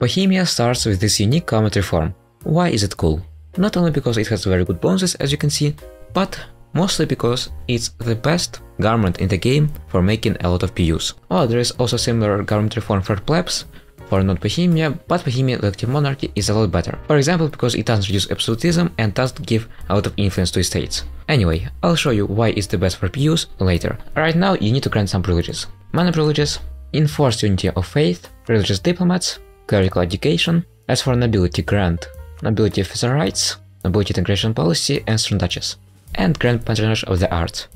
Bohemia starts with this unique government reform. Why is it cool? Not only because it has very good bonuses as you can see, but mostly because it's the best garment in the game for making a lot of PUs. Oh, there is also similar government reform for plebs, for not Bohemia, but Bohemia Elective Monarchy is a lot better. For example, because it doesn't use absolutism and doesn't give a lot of influence to estates. Anyway, I'll show you why it's the best for PUs later. Right now you need to grant some privileges. Mana privileges, enforced unity of faith, religious diplomats, clerical education. As for nobility grant, nobility officer rights, nobility integration policy and strong duchies. And grand patronage of the arts.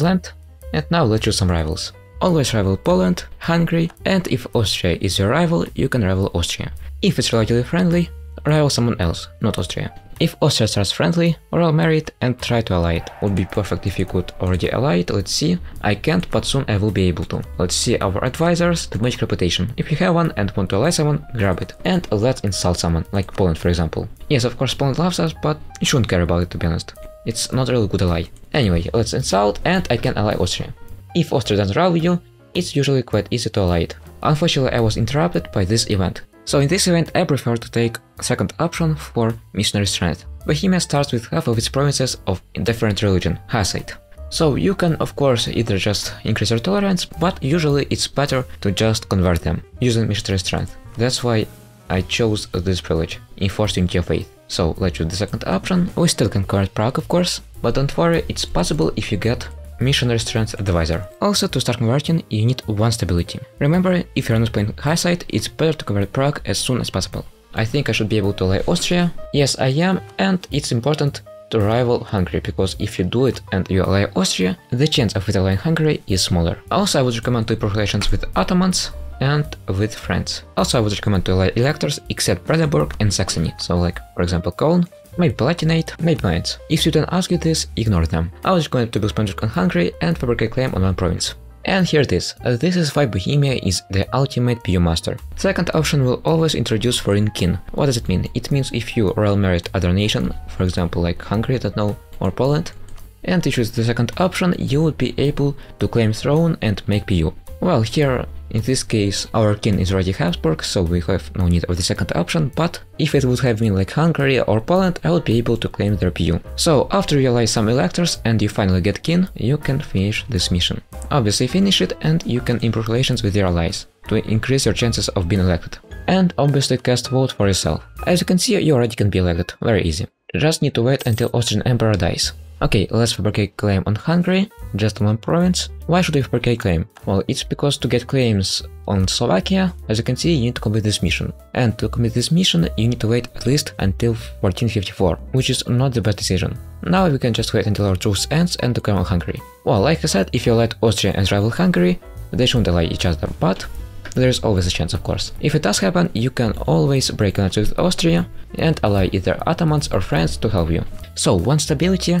Land. and now let's choose some rivals. Always rival Poland, Hungary, and if Austria is your rival, you can rival Austria. If it's relatively friendly, rival someone else, not Austria. If Austria starts friendly, royal married and try to ally it. Would be perfect if you could already ally it, let's see. I can't, but soon I will be able to. Let's see our advisors to magic reputation. If you have one and want to ally someone, grab it. And let's insult someone, like Poland for example. Yes, of course Poland loves us, but you shouldn't care about it to be honest. It's not really good ally. Anyway, let's insult and I can ally Austria. If Austria doesn't rival you, it's usually quite easy to ally it. Unfortunately I was interrupted by this event. So in this event I prefer to take second option for missionary strength. Bohemia starts with half of its provinces of different religion, Hussite. So you can of course either just increase your tolerance, but usually it's better to just convert them, using missionary strength. That's why I chose this privilege, enforced unity of faith. So let's choose the second option, we still can convert Prague of course, but don't worry, it's possible if you get Missionary Strength Advisor. Also, to start converting, you need one stability. Remember, if you're not playing Hussite, it's better to convert Prague as soon as possible. I think I should be able to ally Austria. Yes, I am, and it's important to rival Hungary, because if you do it and you ally Austria, the chance of it allying Hungary is smaller. Also, I would recommend to improve relations with Ottomans and with France. Also, I would recommend to ally electors except Brandenburg and Saxony, so like, for example, Cologne, maybe Palatinate, maybe Mainz. If students ask you this, ignore them. I was just going to build Sponge on Hungary and fabricate claim on one province. And here it is, uh, this is why Bohemia is the ultimate PU master. Second option will always introduce foreign kin. What does it mean? It means if you royal married other nation, for example like Hungary, I don't know, or Poland, and you choose the second option, you would be able to claim throne and make PU. Well, here in this case, our king is already Habsburg, so we have no need of the second option, but if it would have been like Hungary or Poland, I would be able to claim their PU. So after you ally some electors and you finally get king, you can finish this mission. Obviously finish it and you can improve relations with your allies to increase your chances of being elected. And obviously cast vote for yourself. As you can see, you already can be elected, very easy. Just need to wait until Austrian Emperor dies. Okay, let's fabricate claim on Hungary, just one province. Why should we fabricate claim? Well, it's because to get claims on Slovakia, as you can see, you need to complete this mission. And to complete this mission, you need to wait at least until 1454, which is not the best decision. Now we can just wait until our truce ends and to claim on Hungary. Well, like I said, if you let Austria and rival Hungary, they shouldn't ally each other, but there's always a chance of course. If it does happen, you can always break alliance with Austria and ally either Ottomans or France to help you. So, one stability,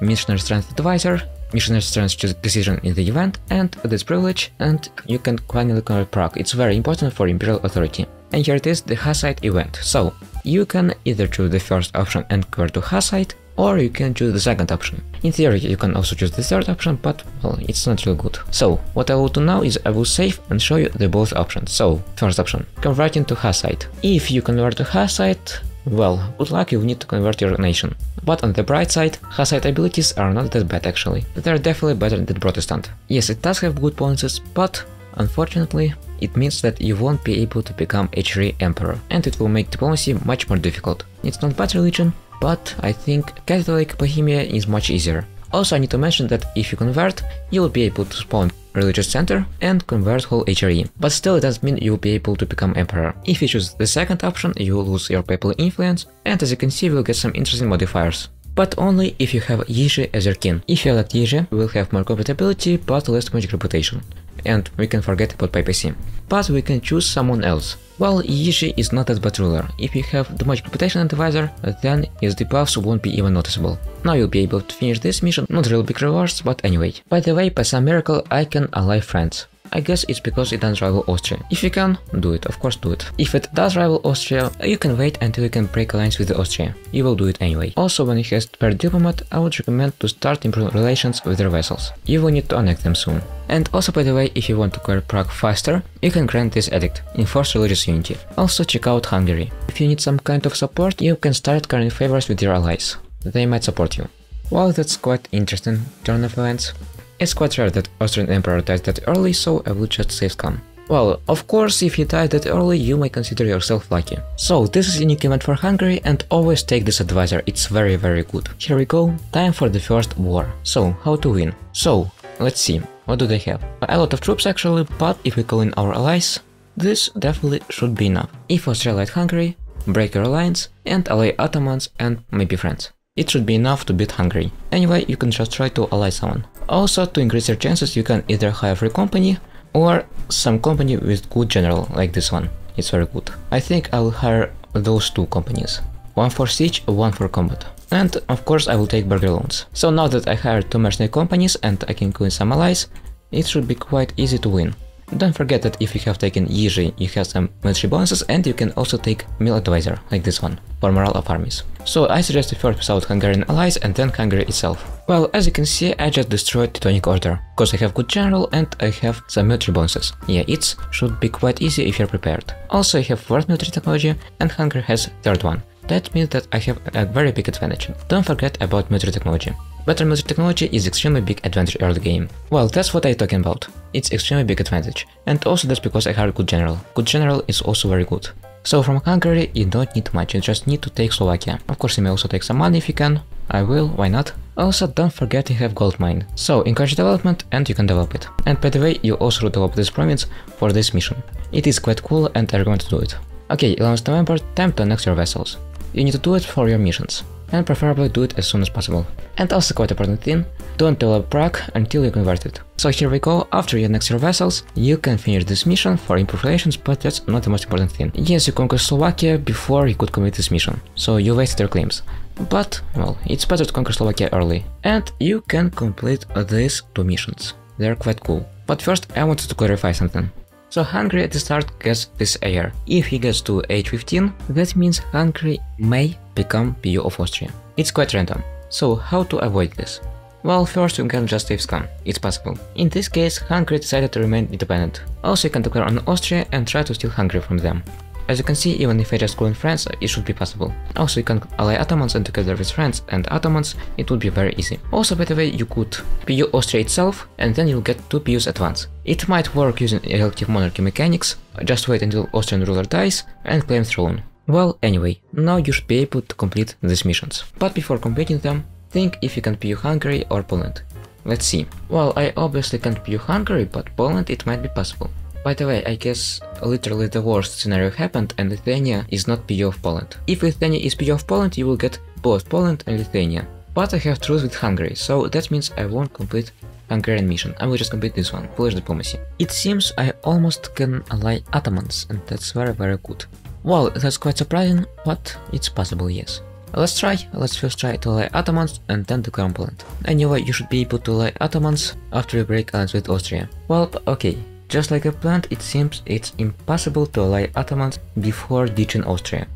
missionary strength advisor, missionary strength decision in the event, and this privilege, and you can finally convert Prague. It's very important for imperial authority. And here it is, the Hussite event. So, you can either choose the first option and convert to Hussite, or you can choose the second option. In theory, you can also choose the third option, but well, it's not really good. So, what I will do now is I will save and show you the both options. So, first option, converting to Hussite. If you convert to Hussite, well, good luck you need to convert your nation. But on the bright side, Hussite abilities are not that bad actually. They're definitely better than Protestant. Yes, it does have good bonuses, but unfortunately, it means that you won't be able to become HRE Emperor, and it will make diplomacy much more difficult. It's not bad religion, but I think Catholic Bohemia is much easier. Also I need to mention that if you convert, you will be able to spawn religious center and convert whole HRE, but still it doesn't mean you will be able to become emperor. If you choose the second option, you will lose your papal influence, and as you can see, you will get some interesting modifiers. But only if you have Jiří as your kin. If you elect Jiří, you will have more compatibility but less magic reputation. And we can forget about papacy. But we can choose someone else. Well, Jiří is not that bad ruler. If you have the magic reputation advisor, then his debuffs won't be even noticeable. Now you'll be able to finish this mission, not real big rewards, but anyway. By the way, by some miracle I can ally France. I guess it's because it doesn't rival Austria. If you can, do it, of course do it. If it does rival Austria, you can wait until you can break alliance with Austria. You will do it anyway. Also, when it has per diplomat, I would recommend to start improving relations with their vessels. You will need to annex them soon. And also by the way, if you want to acquire Prague faster, you can grant this edict, enforce religious unity. Also check out Hungary. If you need some kind of support, you can start current favors with your allies. They might support you. Well, that's quite interesting turn of events. It's quite rare that Austrian Emperor dies that early, so I will just say scum. Well, of course, if you died that early, you may consider yourself lucky. So, this is a unique event for Hungary and always take this advisor, it's very very good. Here we go, time for the first war. So, how to win? So, let's see, what do they have? A lot of troops actually, but if we call in our allies, this definitely should be enough. If Austria light Hungary, break your alliance, and ally Ottomans and maybe France. It should be enough to beat Hungary. Anyway, you can just try to ally someone. Also, to increase your chances, you can either hire free company or some company with good general, like this one. It's very good. I think I will hire those two companies. One for siege, one for combat. And of course I will take burgher loans. So now that I hired two mercenary companies and I can clean some allies, it should be quite easy to win. Don't forget that if you have taken Jiří, you have some military bonuses and you can also take Meal Advisor, like this one, for morale of armies. So I suggest first without Hungarian allies and then Hungary itself. Well, as you can see, I just destroyed Teutonic Order, cause I have good general and I have some military bonuses. Yeah, it should be quite easy if you're prepared. Also I have fourth military technology and Hungary has third one. That means that I have a very big advantage. Don't forget about military technology. Better military technology is extremely big advantage early game. Well, that's what I'm talking about. It's extremely big advantage. And also that's because I hired good general. Good general is also very good. So from Hungary you don't need much, you just need to take Slovakia. Of course you may also take some money if you can. I will, why not? Also don't forget you have gold mine. So encourage development and you can develop it. And by the way, you also develop this province for this mission. It is quite cool and I recommend to do it. Okay, 11th November, time to annex your vessels. You need to do it for your missions, and preferably do it as soon as possible. And also quite important thing, don't develop Prague until you convert it. So here we go, after you annex your vessels, you can finish this mission for improved relations, but that's not the most important thing. Yes, you conquer Slovakia before you could commit this mission, so you wasted your claims. But, well, it's better to conquer Slovakia early. And you can complete these two missions. They're quite cool. But first I wanted to clarify something. So Hungary at the start gets this heir. If he gets to age 15, that means Hungary may become PU of Austria. It's quite random. So how to avoid this? Well, first you can just scum, it's possible. In this case, Hungary decided to remain independent. Also you can declare on Austria and try to steal Hungary from them. As you can see, even if I just in France, it should be possible. Also, you can ally Ottomans and together with France and Ottomans, it would be very easy. Also, by the way, you could PU Austria itself, and then you'll get two PUs at once. It might work using elective monarchy mechanics, just wait until Austrian ruler dies and claim throne. Well, anyway, now you should be able to complete these missions. But before completing them, think if you can PU Hungary or Poland. Let's see. Well, I obviously can't PU Hungary, but Poland it might be possible. By the way, I guess literally the worst scenario happened and Lithuania is not PU of Poland. If Lithuania is PU of Poland, you will get both Poland and Lithuania. But I have truce with Hungary, so that means I won't complete Hungarian mission. I will just complete this one, Polish diplomacy. It seems I almost can ally Ottomans, and that's very very good. Well, that's quite surprising, but it's possible, yes. Let's try, let's first try to ally Ottomans and then declare Poland. Anyway, you should be able to ally Ottomans after you break alliance with Austria. Well, okay, just like a plant, it seems it's impossible to ally Ottomans before ditching Austria.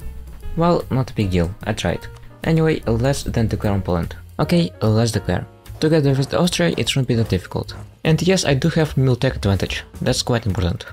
Well, not a big deal, I tried. Anyway, let's then declare on Poland. Okay, let's declare. Together with Austria, it shouldn't be that difficult. And yes, I do have Miltech advantage, that's quite important.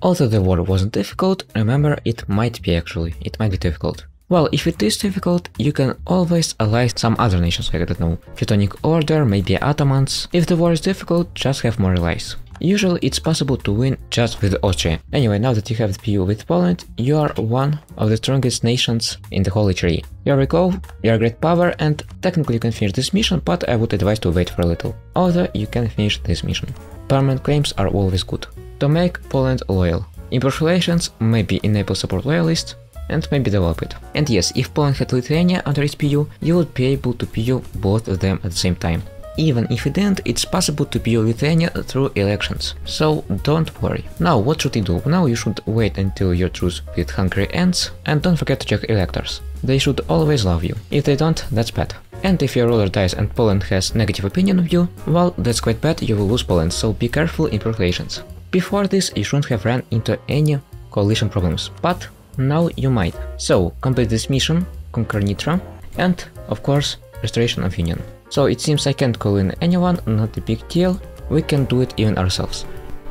Although the war wasn't difficult, remember it might be actually, it might be difficult. Well, if it is difficult, you can always ally some other nations, like I don't know, Teutonic Order, maybe Ottomans. If the war is difficult, just have more allies. Usually it's possible to win just with Austria. Anyway, now that you have the PU with Poland, you are one of the strongest nations in the Holy Tree. Here we go, you are great power and technically you can finish this mission, but I would advise to wait for a little. Although you can finish this mission. Permanent claims are always good. To make Poland loyal. Improve relations, maybe enable support loyalists, and maybe develop it. And yes, if Poland had Lithuania under its PU, you would be able to PU both of them at the same time. Even if it didn't, it's possible to PO Lithuania through elections, so don't worry. Now what should you do? Now you should wait until your truce with Hungary ends, and don't forget to check electors. They should always love you. If they don't, that's bad. And if your ruler dies and Poland has negative opinion of you, well, that's quite bad, you will lose Poland, so be careful in relations. Before this, you shouldn't have run into any coalition problems, but now you might. So, complete this mission, conquer Nitra, and, of course, restoration of Union. So it seems I can't call in anyone, not a big deal, we can do it even ourselves.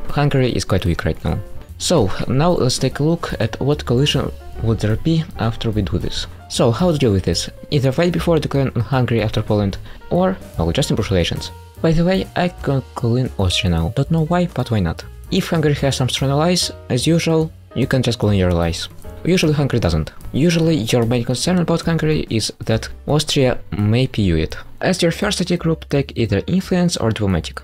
Hungary is quite weak right now. So, now let's take a look at what coalition would there be after we do this. So, how to deal with this? Either fight before declaring on Hungary after Poland, or, well, just improve relations. By the way, I can call in Austria now, don't know why, but why not. If Hungary has some strong allies, as usual, you can just call in your allies. Usually Hungary doesn't. Usually your main concern about Hungary is that Austria may PU it. As your first attack group, take either influence or diplomatic.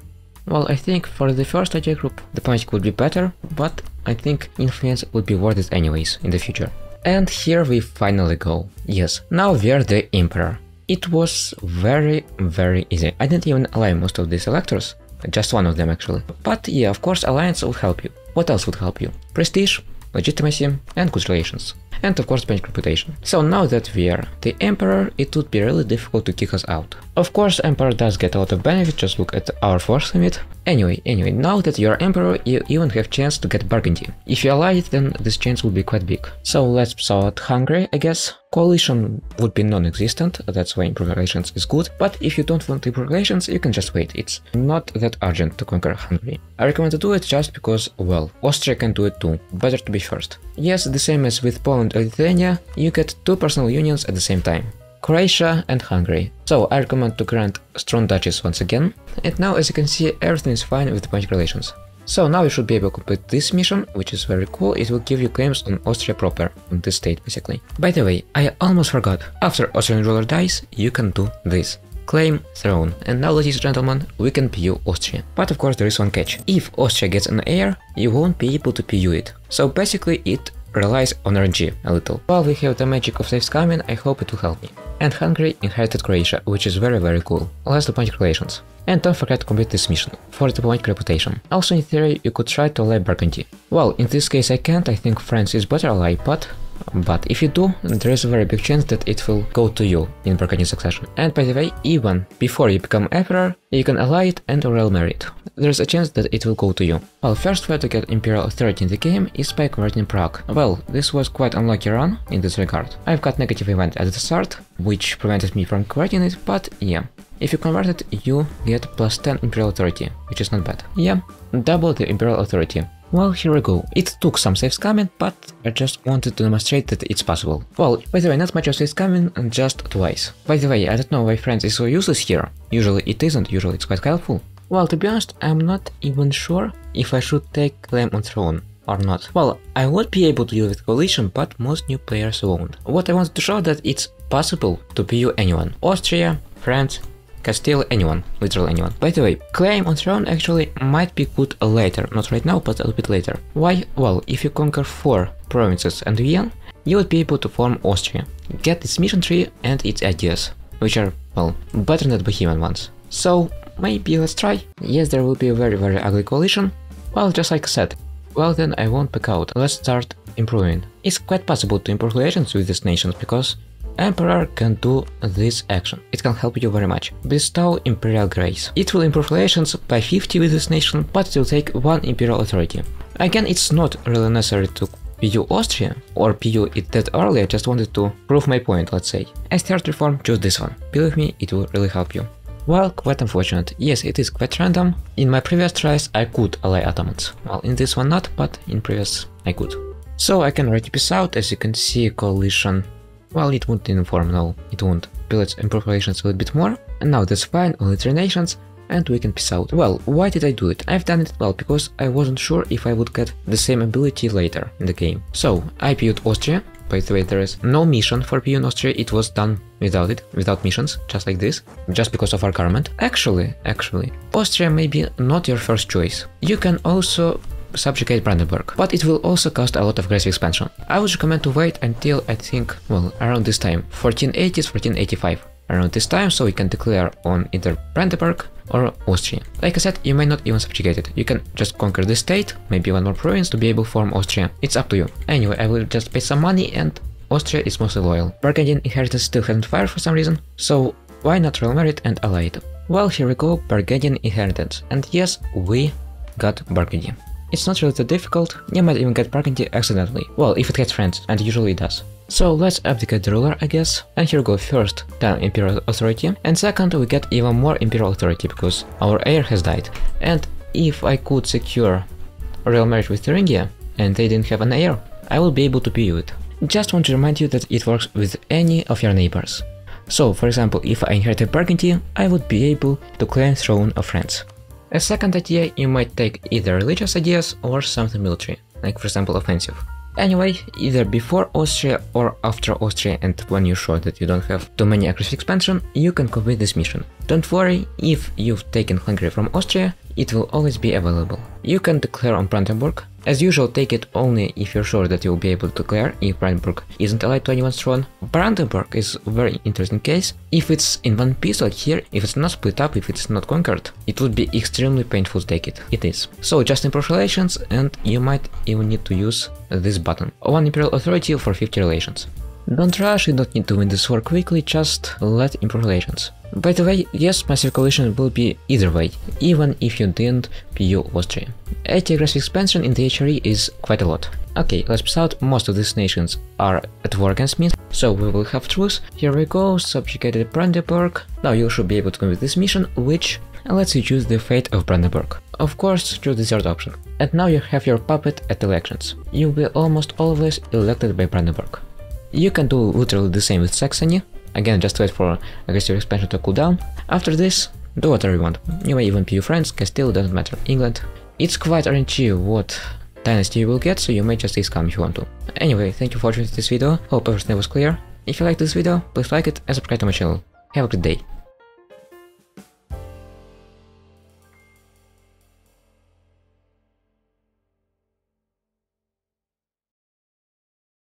Well, I think for the first attack group, the diplomatic would be better, but I think influence would be worth it anyways in the future. And here we finally go. Yes, now we're the Emperor. It was very, very easy. I didn't even ally most of these electors, just one of them actually. But yeah, of course alliance will help you. What else would help you? Prestige, legitimacy, and good relations. And of course bank reputation. So now that we are the Emperor, it would be really difficult to kick us out. Of course Emperor does get a lot of benefit, just look at our force limit. Anyway, anyway, now that you're Emperor, you even have chance to get Burgundy. If you ally it, then this chance will be quite big. So let's start Hungary, I guess. Coalition would be non-existent, that's why improved relations is good, but if you don't want improved relations, you can just wait, it's not that urgent to conquer Hungary. I recommend to do it just because, well, Austria can do it too, better to be first. Yes, the same as with Poland and Lithuania, you get two personal unions at the same time. Croatia and Hungary. So I recommend to grant strong duchies once again, and now as you can see everything is fine with the diplomatic relations. So now you should be able to complete this mission, which is very cool, it will give you claims on Austria proper, on this state basically. By the way, I almost forgot, after Austrian ruler dies, you can do this. Claim throne. And now ladies and gentlemen, we can PU Austria. But of course there is one catch. If Austria gets an heir, you won't be able to PU it. So basically it relies on RNG a little. While we have the magic of save scumming, I hope it will help me. And Hungary inherited Croatia, which is very very cool. Last diplomatic relations. And don't forget to complete this mission, for diplomatic reputation. Also in theory, you could try to ally Burgundy. Well, in this case I can't, I think France is better ally, but but if you do, there is a very big chance that it will go to you in Burgundy succession. And by the way, even before you become emperor, you can ally it and royal merit. There is a chance that it will go to you. Well, first way to get imperial authority in the game is by converting Prague. Well, this was quite unlucky run in this regard. I've got negative event at the start, which prevented me from converting it, but yeah. If you convert it, you get plus 10 imperial authority, which is not bad. Yeah, double the imperial authority. Well, here we go. It took some save scumming, but I just wanted to demonstrate that it's possible. Well, by the way, not much of save scumming, just twice. By the way, I don't know why France is so useless here. Usually it isn't, usually it's quite helpful. Well, to be honest, I'm not even sure if I should take claim on throne or not. Well, I would be able to deal with coalition, but most new players won't. What I wanted to show that it's possible to PU anyone. Austria, France, Castile, anyone, literally anyone. By the way, claim on throne actually might be good later, not right now, but a little bit later. Why? Well, if you conquer 4 provinces and Vienna, you would be able to form Austria, get its mission tree and its ideas, which are, well, better than the Bohemian ones. So, maybe let's try. Yes, there will be a very very ugly coalition. Well, just like I said. Well then, I won't back out. Let's start improving. It's quite possible to improve relations with these nations because Emperor can do this action. It can help you very much. Bestow Imperial Grace. It will improve relations by 50 with this nation, but it will take 1 Imperial Authority. Again, it's not really necessary to PU Austria or PU it that early, I just wanted to prove my point, let's say. As third reform, choose this one. Believe me, it will really help you. Well, quite unfortunate. Yes, it is quite random. In my previous tries I could ally Ottomans. Well, in this one not, but in previous I could. So I can already peace out, as you can see, coalition well, it won't inform, no, it won't. Let's improve relations a little bit more. And now that's fine, only three nations, and we can peace out. Well, why did I do it? I've done it well because I wasn't sure if I would get the same ability later in the game. So, I PU'd Austria. By the way, there is no mission for PU in Austria, it was done without it, without missions, just like this, just because of our government. Actually, actually, Austria may be not your first choice. You can also subjugate Brandenburg, but it will also cost a lot of aggressive expansion. I would recommend to wait until I think, well, around this time, 1480s, 1485 around this time, so we can declare on either Brandenburg or Austria. Like I said, you may not even subjugate it. You can just conquer the state, maybe one more province to be able to form Austria. It's up to you. Anyway, I will just pay some money and Austria is mostly loyal. Burgundian inheritance still hasn't fired for some reason, so why not royal merit and ally it? Well, here we go, Burgundian inheritance. And yes, we got Burgundy. It's not really that difficult, you might even get Burgundy accidentally. Well, if it gets friends, and usually it does. So let's abdicate the ruler, I guess. And here we go first, 10 Imperial Authority, and second we get even more Imperial Authority because our heir has died. And if I could secure a real marriage with Thuringia, and they didn't have an heir, I will be able to PU it. Just want to remind you that it works with any of your neighbors. So, for example, if I inherited Burgundy, I would be able to claim Throne of France. A second idea, you might take either religious ideas or something military, like for example offensive. Anyway, either before Austria or after Austria and when you're sure that you don't have too many aggressive expansion, you can complete this mission. Don't worry, if you've taken Hungary from Austria, it will always be available. You can declare on Brandenburg. As usual, take it only if you're sure that you'll be able to clear if Brandenburg isn't allied to anyone's throne. Brandenburg is a very interesting case. If it's in one piece like here, if it's not split up, if it's not conquered, it would be extremely painful to take it. It is. So just improve relations and you might even need to use this button. One imperial authority for 50 relations. Don't rush, you don't need to win this war quickly, just let improve relations. By the way, yes, massive coalition will be either way, even if you didn't PU Austria. 80 aggressive expansion in the HRE is quite a lot. Okay, let's pass out, most of these nations are at war against me, so we will have truce. Here we go, subjugated Brandenburg. Now you should be able to complete this mission, which lets you choose the fate of Brandenburg. Of course, choose the third option. And now you have your puppet at elections. You will almost always elected by Brandenburg. You can do literally the same with Saxony, Again, just wait for aggressive expansion to cool down. After this, do whatever you want. You may even PU France, Castile, doesn't matter. England. It's quite RNG what dynasty you will get, so you may just discount if you want to. Anyway, thank you for watching this video, hope everything was clear. If you liked this video, please like it and subscribe to my channel. Have a good day.